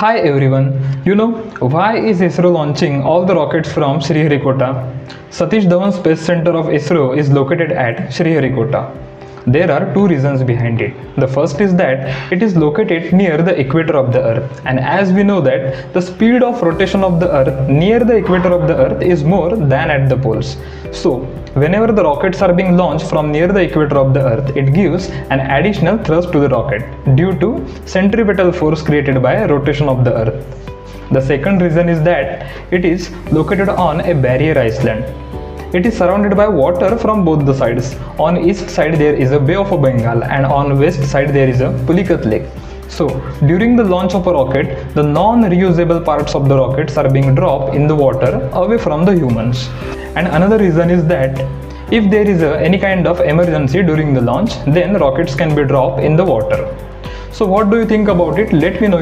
Hi everyone. You know why is ISRO launching all the rockets from Sriharikota? Satish Dhawan Space Center of ISRO is located at Sriharikota. There are two reasons behind it. The first is that it is located near the equator of the earth and as we know that the speed of rotation of the earth near the equator of the earth is more than at the poles. So, whenever the rockets are being launched from near the equator of the earth, it gives an additional thrust to the rocket due to centripetal force created by rotation of the earth. The second reason is that it is located on a barrier island. It is surrounded by water from both the sides. On east side there is a Bay of Bengal and on west side there is a Pulicat Lake. So, during the launch of a rocket, the non-reusable parts of the rockets are being dropped in the water away from the humans. And another reason is that if there is a, any kind of emergency during the launch, then rockets can be dropped in the water. So, what do you think about it? Let me know.